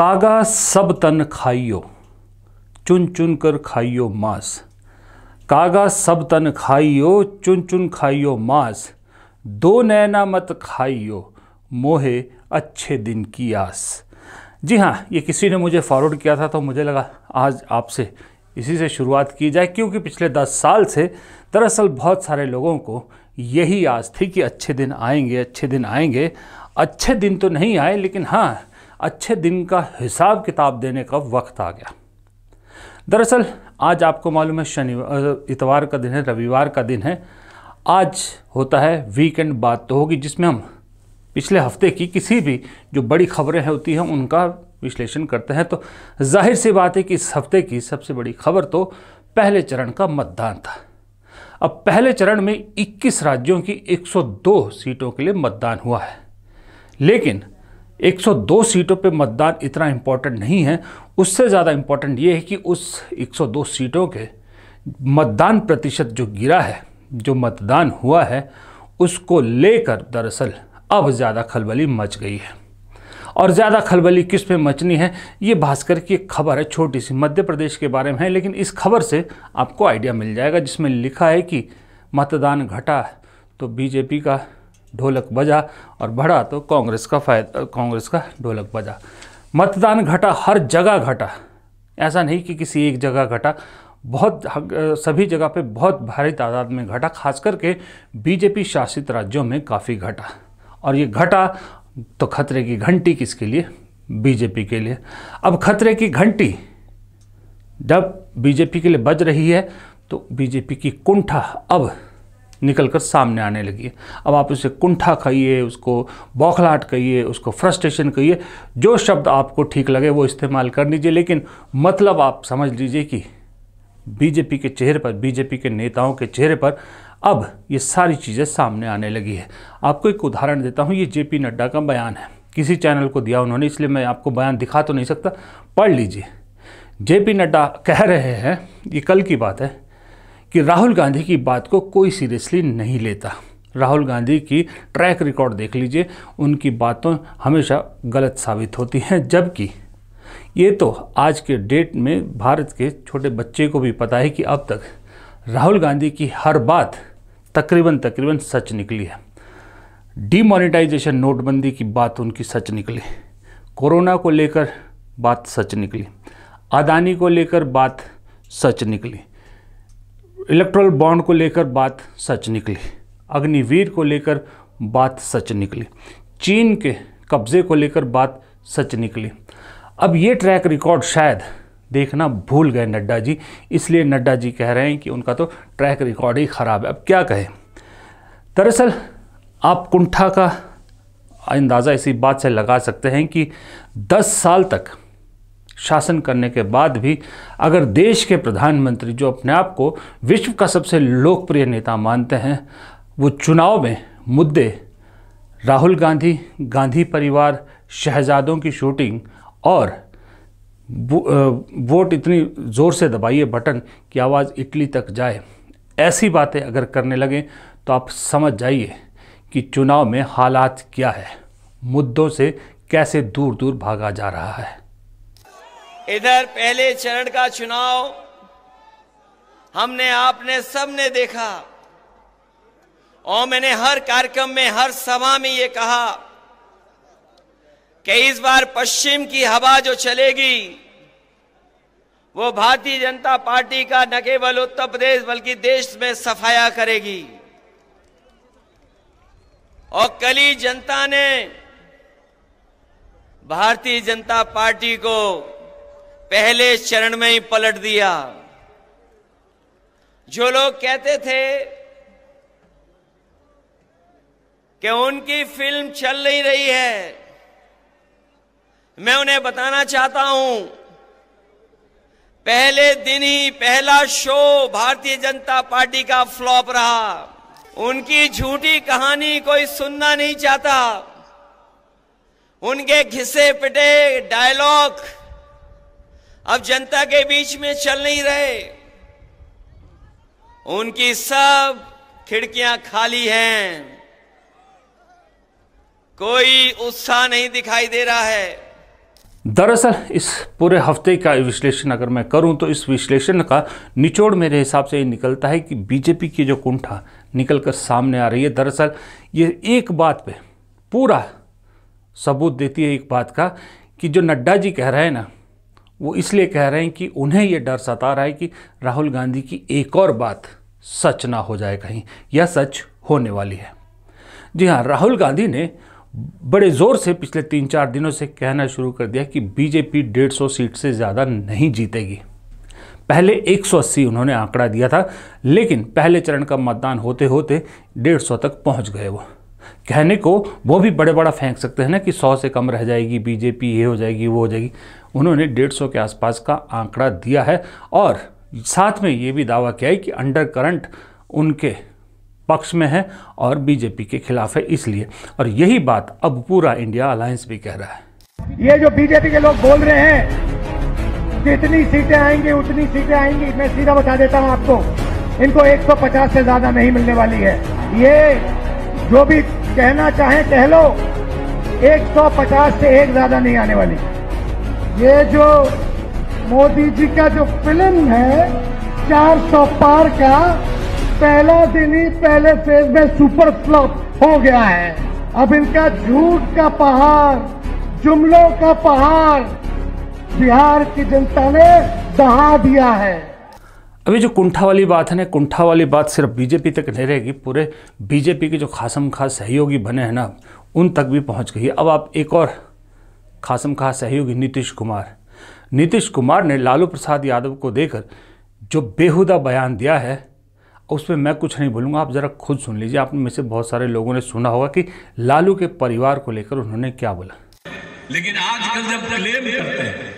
कागा सब तन खाइयो, चुन चुन कर खाइयो मांस। कागा सब तन खाइयो, चुन चुन खाइयो मांस। दो नैना मत खाइयो, मोहे अच्छे दिन की आस। जी हाँ ये किसी ने मुझे फॉरवर्ड किया था तो मुझे लगा आज आपसे इसी से शुरुआत की जाए, क्योंकि पिछले दस साल से दरअसल बहुत सारे लोगों को यही आस थी कि अच्छे दिन आएँगे, अच्छे दिन आएँगे। अच्छे दिन तो नहीं आए, लेकिन हाँ अच्छे दिन का हिसाब किताब देने का वक्त आ गया। दरअसल, आज आपको मालूम है शनिवार इतवार का दिन है, रविवार का दिन है। आज होता है वीकेंड बात तो होगी, जिसमें हम पिछले हफ़्ते की किसी भी जो बड़ी खबरें होती हैं, उनका विश्लेषण करते हैं। तो ज़ाहिर सी बात है कि इस हफ़्ते की सबसे बड़ी खबर तो पहले चरण का मतदान था। अब पहले चरण में 21 राज्यों की 102 सीटों के लिए मतदान हुआ है। लेकिन 102 सीटों पे मतदान इतना इम्पोर्टेंट नहीं है। उससे ज़्यादा इम्पोर्टेंट ये है कि उस 102 सीटों के मतदान प्रतिशत जो गिरा है, जो मतदान हुआ है, उसको लेकर दरअसल अब ज़्यादा खलबली मच गई है। और ज़्यादा खलबली किस पे मचनी है, ये भास्कर की एक खबर है, छोटी सी, मध्य प्रदेश के बारे में है, लेकिन इस खबर से आपको आइडिया मिल जाएगा, जिसमें लिखा है कि मतदान घटा तो बीजेपी का ढोलक बजा और बढ़ा तो कांग्रेस का फ़ायदा कांग्रेस का ढोलक बजा। मतदान घटा, हर जगह घटा। ऐसा नहीं कि किसी एक जगह घटा। बहुत सभी जगह पे बहुत भारी तादाद में घटा, खास करके बीजेपी शासित राज्यों में काफ़ी घटा। और ये घटा तो खतरे की घंटी किसके लिए? बीजेपी के लिए। अब खतरे की घंटी, जब बीजेपी के लिए बज रही है तो बीजेपी की कुंठा अब निकलकर सामने आने लगी है। अब आप उसे कुंठा कहिए, उसको बौखलाहट कहिए, उसको फ्रस्ट्रेशन कहिए, जो शब्द आपको ठीक लगे वो इस्तेमाल कर लीजिए। लेकिन मतलब आप समझ लीजिए कि बीजेपी के चेहरे पर, बीजेपी के नेताओं के चेहरे पर अब ये सारी चीज़ें सामने आने लगी है। आपको एक उदाहरण देता हूँ, ये जेपी नड्डा का बयान है। किसी चैनल को दिया उन्होंने, इसलिए मैं आपको बयान दिखा तो नहीं सकता, पढ़ लीजिए। जेपी नड्डा कह रहे हैं, ये कल की बात है कि राहुल गांधी की बात को कोई सीरियसली नहीं लेता। राहुल गांधी की ट्रैक रिकॉर्ड देख लीजिए, उनकी बातों हमेशा गलत साबित होती हैं, जबकि ये तो आज के डेट में भारत के छोटे बच्चे को भी पता है कि अब तक राहुल गांधी की हर बात तकरीबन तकरीबन सच निकली है। डीमोनेटाइजेशन नोटबंदी की बात उनकी सच निकली। कोरोना को लेकर बात सच निकली। अदानी को लेकर बात सच निकली। इलेक्ट्रल बॉन्ड को लेकर बात सच निकली, अग्निवीर को लेकर बात सच निकली, चीन के कब्ज़े को लेकर बात सच निकली। अब ये ट्रैक रिकॉर्ड शायद देखना भूल गए नड्डा जी, इसलिए नड्डा जी कह रहे हैं कि उनका तो ट्रैक रिकॉर्ड ही ख़राब है। अब क्या कहें? दरअसल, आप कुंठा का अंदाज़ा इसी बात से लगा सकते हैं कि 10 साल तक शासन करने के बाद भी अगर देश के प्रधानमंत्री जो अपने आप को विश्व का सबसे लोकप्रिय नेता मानते हैं, वो चुनाव में मुद्दे, राहुल गांधी गांधी परिवार, शहजादों की शूटिंग और वोट इतनी ज़ोर से दबाइए बटन कि आवाज़ इटली तक जाए, ऐसी बातें अगर करने लगें तो आप समझ जाइए कि चुनाव में हालात क्या है, मुद्दों से कैसे दूर दूर भागा जा रहा है। इधर पहले चरण का चुनाव हमने आपने सबने देखा और मैंने हर कार्यक्रम में हर सभा में ये कहा कि इस बार पश्चिम की हवा जो चलेगी, वो भारतीय जनता पार्टी का न केवल उत्तर प्रदेश बल्कि देश में सफाया करेगी। और कली जनता ने भारतीय जनता पार्टी को पहले चरण में ही पलट दिया। जो लोग कहते थे कि उनकी फ़िल्म चल नहीं रही है, मैं उन्हें बताना चाहता हूँ, पहले दिन ही पहला शो भारतीय जनता पार्टी का फ्लॉप रहा। उनकी झूठी कहानी कोई सुनना नहीं चाहता। उनके घिसे पिटे डायलॉग अब जनता के बीच में चल नहीं रहे। उनकी सब खिड़कियाँ खाली हैं। कोई उत्साह नहीं दिखाई दे रहा है। दरअसल, इस पूरे हफ़्ते का विश्लेषण अगर मैं करूँ तो इस विश्लेषण का निचोड़ मेरे हिसाब से ये निकलता है कि बीजेपी की जो कुंठा निकल कर सामने आ रही है। दरअसल, ये एक बात पे पूरा सबूत देती है एक बात का, कि जो नड्डा जी कह रहे हैं ना वो इसलिए कह रहे हैं कि उन्हें ये डर सता रहा है कि राहुल गांधी की एक और बात सच ना हो जाए कहीं, या सच होने वाली है। जी हाँ राहुल गांधी ने बड़े ज़ोर से पिछले तीन चार दिनों से कहना शुरू कर दिया कि बीजेपी 150 सीट से ज़्यादा नहीं जीतेगी। पहले 180 उन्होंने आंकड़ा दिया था, लेकिन पहले चरण का मतदान होते होते 150 तक पहुँच गए वो। कहने को, वो भी बड़े बड़ा फेंक सकते हैं ना कि सौ से कम रह जाएगी, बीजेपी ये हो जाएगी, वो हो जाएगी। उन्होंने डेढ़ सौ के आसपास का आंकड़ा दिया है और साथ में ये भी दावा किया है कि अंडर करंट उनके पक्ष में है और बीजेपी के खिलाफ है इसलिए। और यही बात अब पूरा इंडिया अलायंस भी कह रहा है। ये जो बीजेपी के लोग बोल रहे हैं जितनी सीटें आएँगी, उतनी सीटें आएँगी, मैं सीधा बता देता हूँ आपको, इनको 150 से ज़्यादा नहीं मिलने वाली है। ये जो भी कहना चाहे कह लो। 150 से एक ज़्यादा नहीं आने वाली। ये जो मोदी जी का जो फ़िल्म है 400 पार का, पहला दिन ही पहले फ़ेज़ में सुपर फ्लॉप हो गया है। अब इनका झूठ का पहाड़, जुमलों का पहाड़, बिहार की जनता ने दहा दिया है। अभी जो कुंठा वाली बात है ना कुंठा वाली बात सिर्फ़ बीजेपी तक नहीं रहेगी, पूरे बीजेपी के जो खासम खास सहयोगी बने हैं ना, उन तक भी पहुँच गई अब आप एक और खासम खास सहयोगी नीतीश कुमार। नीतीश कुमार ने लालू प्रसाद यादव को देकर जो बेहुदा बयान दिया है उसमें मैं कुछ नहीं बोलूँगा, आप ज़रा खुद सुन लीजिए। आपने में से बहुत सारे लोगों ने सुना होगा कि लालू के परिवार को लेकर उन्होंने क्या बोला। लेकिन आजकल जब क्लेम करते हैं,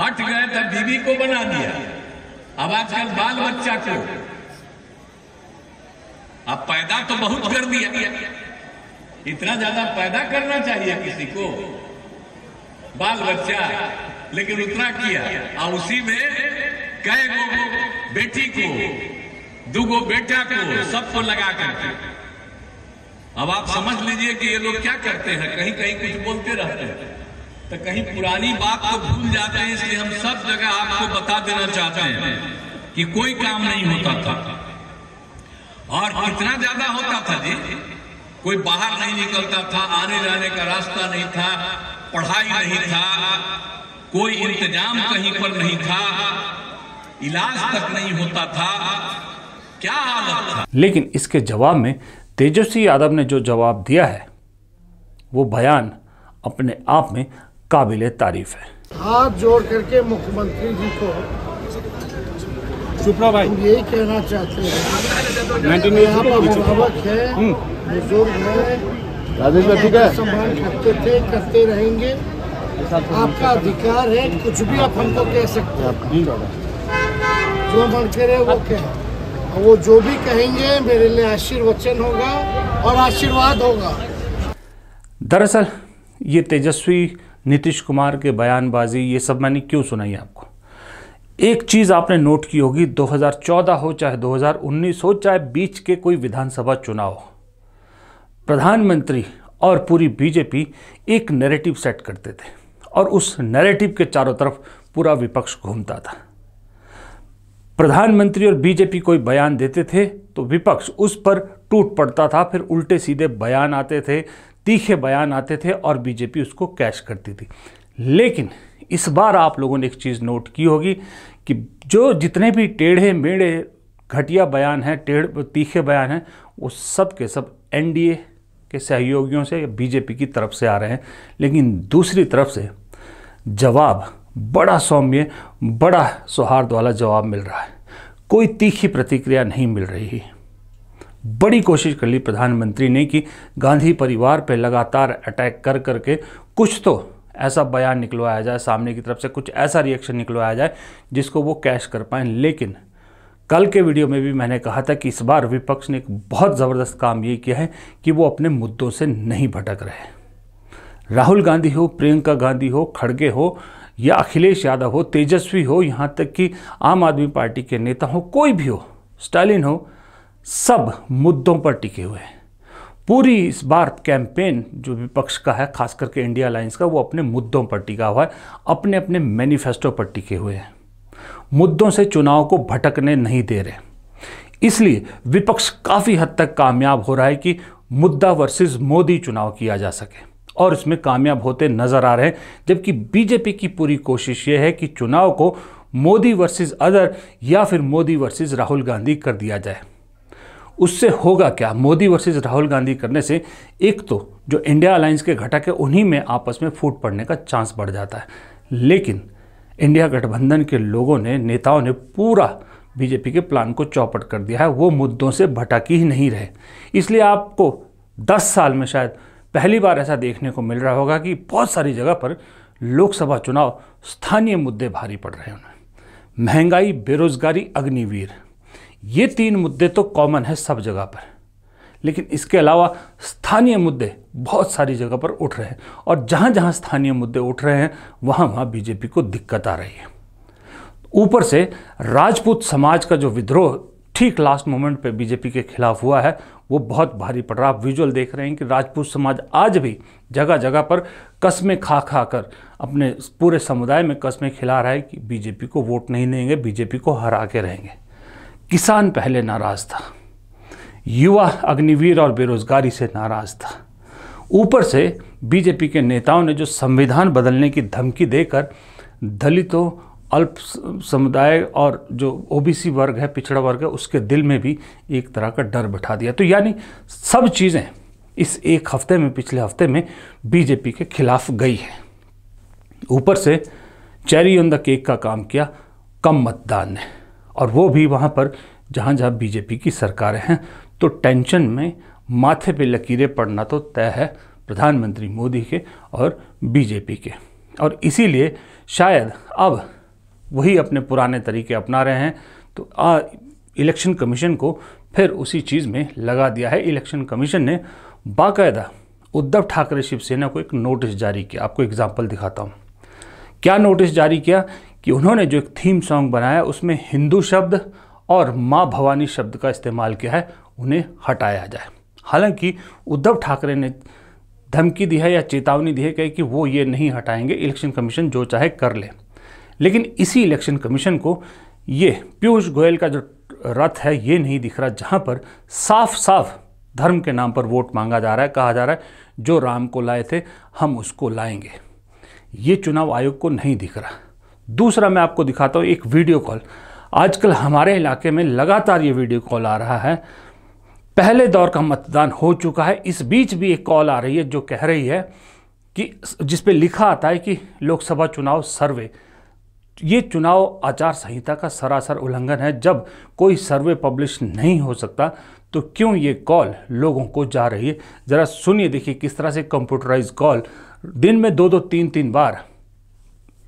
हट गए तब बीबी को बना दिया। अब आजकल बाल बच्चा को अब पैदा तो बहुत कर दिया। इतना ज़्यादा पैदा करना चाहिए किसी को। बाल बच्चा, लेकिन उतना किया। और उसी में कई गो बेटी को, दुगो बेटा को, सबको लगा करके। अब आप समझ लीजिए कि ये लोग क्या करते हैं कहीं कहीं कुछ बोलते रहते हैं। तो कहीं पुरानी बात को भूल जाते हैं, इसलिए हम सब जगह आपको बता देना चाहते हैं कि कोई काम नहीं होता था। और इतना ज़्यादा होता था जी? कोई बाहर नहीं निकलता था, आने जाने का रास्ता नहीं था, पढ़ाई नहीं था, कोई इंतज़ाम कहीं पर नहीं था, इलाज तक नहीं होता था, क्या हालत था? लेकिन इसके जवाब में तेजस्वी यादव ने जो जवाब दिया है, वो बयान अपने आप में काबिल तारीफ़ है। हाथ जोड़ करके मुख्यमंत्री जी को सुप्रा भाई। यही कहना चाहते हैं। कि आप अभिभावक हैं बुज़ुर्ग हैं। राजेश भाई ठीक है? सम्मान करते थे करते रहेंगे। आपका अधिकार है कुछ भी आप हमको कह सकते हैं। जो मन करे वो कहें। और वो जो भी कहेंगे मेरे लिए आशीर्वचन होगा और आशीर्वाद होगा। दरअसल ये तेजस्वी नीतीश कुमार के बयानबाजी, ये सब मैंने क्यों सुनाई आपको? एक चीज़ आपने नोट की होगी 2014 हो, चाहे 2019 हो, चाहे बीच के कोई विधानसभा चुनाव। हो प्रधानमंत्री और पूरी बीजेपी एक नैरेटिव सेट करते थे और उस नैरेटिव के चारों तरफ़ पूरा विपक्ष घूमता था। प्रधानमंत्री और बीजेपी कोई बयान देते थे तो विपक्ष उस पर टूट पड़ता था, फिर उल्टे सीधे बयान आते थे तीखे बयान आते थे और बीजेपी उसको कैश करती थी। लेकिन इस बार आप लोगों ने एक चीज़ नोट की होगी कि जो जितने भी टेढ़े मेढ़े घटिया बयान हैं, टेढ़, तीखे बयान हैं, वो सब के सब एनडीए के सहयोगियों से बीजेपी की तरफ़ से आ रहे हैं। लेकिन दूसरी तरफ़ से जवाब बड़ा सौम्य, बड़ा सौहार्द वाला जवाब मिल रहा है। कोई तीखी प्रतिक्रिया नहीं मिल रही बड़ी कोशिश कर ली प्रधानमंत्री ने कि गांधी परिवार पर लगातार अटैक कर करके कुछ तो ऐसा बयान निकलवाया जाए, सामने की तरफ़ से कुछ ऐसा रिएक्शन निकलवाया जाए जिसको वो कैश कर पाएँ। लेकिन कल के वीडियो में भी मैंने कहा था कि इस बार विपक्ष ने एक बहुत ज़बरदस्त काम ये किया है कि वो अपने मुद्दों से नहीं भटक रहे। राहुल गांधी हो, प्रियंका गांधी हो, खड़गे हो या अखिलेश यादव हो, तेजस्वी हो, यहाँ तक कि आम आदमी पार्टी के नेता हो, कोई भी हो, स्टालिन हो सब मुद्दों पर टिके हुए हैं। पूरी इस बार कैंपेन जो विपक्ष का है, खास करके इंडिया अलायंस का, वो अपने मुद्दों पर टिका हुआ है अपने अपने मैनिफेस्टो पर टिके हुए हैं। मुद्दों से चुनाव को भटकने नहीं दे रहे। इसलिए विपक्ष काफ़ी हद तक कामयाब हो रहा है कि मुद्दा वर्सेस मोदी चुनाव किया जा सके। और इसमें कामयाब होते नज़र आ रहे हैं, जबकि बीजेपी की पूरी कोशिश ये है कि चुनाव को मोदी वर्सेस अदर या फिर मोदी वर्सेस राहुल गांधी कर दिया जाए। उससे होगा क्या? मोदी वर्सेस राहुल गांधी करने से एक तो जो इंडिया अलायंस के घटक है, उन्हीं में आपस में फूट पड़ने का चांस बढ़ जाता है। लेकिन इंडिया गठबंधन के लोगों ने, नेताओं ने पूरा बीजेपी के प्लान को चौपट कर दिया है। वो मुद्दों से भटकी ही नहीं रहे। इसलिए आपको 10 साल में शायद पहली बार ऐसा देखने को मिल रहा होगा कि बहुत सारी जगह पर लोकसभा चुनाव स्थानीय मुद्दे भारी पड़ रहे हैं महँगाई, बेरोजगारी, अग्निवीर। ये तीन मुद्दे तो कॉमन है सब जगह पर। लेकिन इसके अलावा स्थानीय मुद्दे बहुत सारी जगह पर उठ रहे हैं और जहाँ जहाँ स्थानीय मुद्दे उठ रहे हैं वहाँ वहाँ बीजेपी को दिक्कत आ रही है। ऊपर से राजपूत समाज का जो विद्रोह ठीक लास्ट मोमेंट पे बीजेपी के खिलाफ हुआ है, वो बहुत भारी पड़ रहा आप विजुअल देख रहे हैं कि राजपूत समाज आज भी जगह जगह पर कस्में खा खा कर अपने पूरे समुदाय में कस्में खिला रहा है कि बीजेपी को वोट नहीं देंगे, बीजेपी को हरा के रहेंगे। किसान पहले नाराज़ था, युवा, अग्निवीर और बेरोजगारी से नाराज़ था। ऊपर से बीजेपी के नेताओं ने जो संविधान बदलने की धमकी देकर दलितों, अल्प समुदाय और जो ओबीसी वर्ग है, पिछड़ा वर्ग है, उसके दिल में भी एक तरह का डर बैठा दिया। तो यानी सब चीज़ें इस एक हफ़्ते में, पिछले हफ़्ते में बीजेपी के खिलाफ गई है। ऊपर से चेरी ऑन द केक का काम किया, कम मतदान ने और वो भी वहाँ पर जहाँ जहाँ बीजेपी की सरकारें हैं तो टेंशन में माथे पे लकीरें पड़ना तो तय है प्रधानमंत्री मोदी के और बीजेपी के। और इसीलिए शायद अब वही अपने पुराने तरीके अपना रहे हैं तो आ, इलेक्शन कमीशन को फिर उसी चीज़ में लगा दिया है। इलेक्शन कमीशन ने बाकायदा उद्धव ठाकरे शिवसेना को एक नोटिस जारी किया। आपको एग्ज़ाम्पल दिखाता हूँ। क्या नोटिस जारी किया? कि उन्होंने जो एक थीम सॉन्ग बनाया, उसमें हिंदू शब्द और माँ भवानी शब्द का इस्तेमाल किया है, उन्हें हटाया जाए। हालाँकि उद्धव ठाकरे ने धमकी दी है या चेतावनी दी है कि वो ये नहीं हटाएँगे, इलेक्शन कमीशन जो चाहे कर ले। लेकिन इसी इलेक्शन कमीशन को ये पीयूष गोयल का जो रथ है, ये नहीं दिख रहा, जहाँ पर साफ़ साफ़ धर्म के नाम पर वोट मांगा जा रहा है, कहा जा रहा है, जो राम को लाए थे, हम उसको लाएँगे। ये चुनाव आयोग को नहीं दिख रहा। दूसरा मैं आपको दिखाता हूँ एक वीडियो कॉल। आजकल हमारे इलाके में लगातार ये वीडियो कॉल आ रहा है। पहले दौर का मतदान हो चुका है। इस बीच भी एक कॉल आ रही है जो कह रही है कि जिस पे लिखा आता है कि लोकसभा चुनाव सर्वे। ये चुनाव आचार संहिता का सरासर उल्लंघन है। जब कोई सर्वे पब्लिश नहीं हो सकता तो क्यों ये कॉल लोगों को जा रही है? ज़रा सुनिए, देखिए किस तरह से कंप्यूटराइज कॉल। दिन में दो दो तीन तीन बार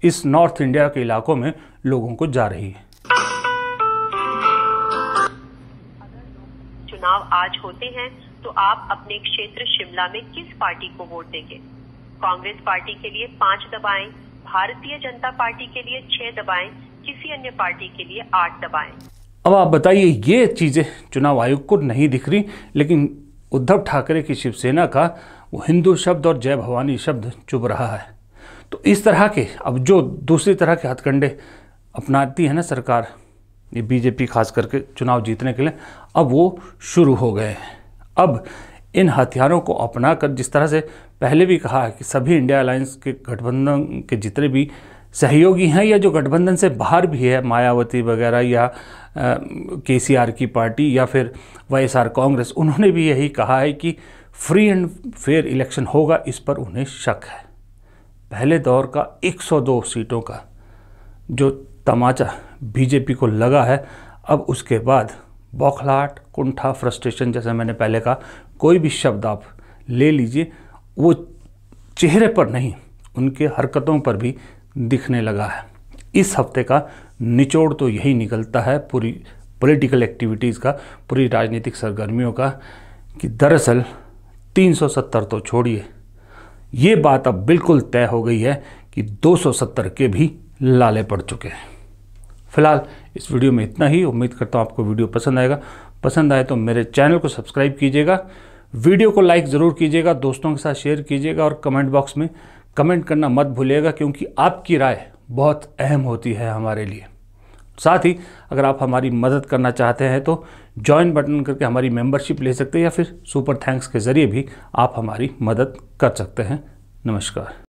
इस नॉर्थ इंडिया के इलाकों में लोगों को जा रही है। चुनाव आज होते हैं तो आप अपने क्षेत्र शिमला में किस पार्टी को वोट देंगे? कांग्रेस पार्टी के लिए पाँच दबाएँ भारतीय जनता पार्टी के लिए छह दबाएँ किसी अन्य पार्टी के लिए आठ दबाएँ। अब आप बताइए ये चीज़ें चुनाव आयोग को नहीं दिख रही लेकिन उद्धव ठाकरे की शिवसेना का वो हिंदू शब्द और जय भवानी शब्द चुभ रहा है। तो इस तरह के, अब जो दूसरी तरह के हथकंडे अपनाती है ना सरकार, ये बीजेपी खास करके चुनाव जीतने के लिए, अब वो शुरू हो गए हैं। अब इन हथियारों को अपना कर जिस तरह से पहले भी कहा है कि सभी इंडिया अलायंस के गठबंधन के जितने भी सहयोगी हैं या जो गठबंधन से बाहर भी है, मायावती वगैरह या के सी आर की पार्टी या फिर वाई एस आर कांग्रेस, उन्होंने भी यही कहा है कि फ्री एंड फेयर इलेक्शन होगा, इस पर उन्हें शक है। पहले दौर का 102 सीटों का जो तमाचा बीजेपी को लगा है, अब उसके बाद बौखलाहट, कुंठा, फ्रस्ट्रेशन जैसे मैंने पहले कहा, कोई भी शब्द आप ले लीजिए, वो चेहरे पर नहीं, उनके हरकतों पर भी दिखने लगा है। इस हफ़्ते का निचोड़ तो यही निकलता है पूरी पॉलिटिकल एक्टिविटीज़ का, पूरी राजनीतिक सरगर्मियों का, कि दरअसल 370 तो छोड़िए। ये बात अब बिल्कुल तय हो गई है कि 270 के भी लाले पड़ चुके हैं। फ़िलहाल इस वीडियो में इतना ही। उम्मीद करता हूँ आपको वीडियो पसंद आएगा। पसंद आए तो मेरे चैनल को सब्सक्राइब कीजिएगा। वीडियो को लाइक ज़रूर कीजिएगा। दोस्तों के साथ शेयर कीजिएगा और कमेंट बॉक्स में कमेंट करना मत भूलिएगा, क्योंकि आपकी राय बहुत अहम होती है हमारे लिए। साथ ही अगर आप हमारी मदद करना चाहते हैं तो ज्वाइन बटन करके हमारी मेंबरशिप ले सकते हैं या फिर सुपर थैंक्स के ज़रिए भी आप हमारी मदद कर सकते हैं। नमस्कार।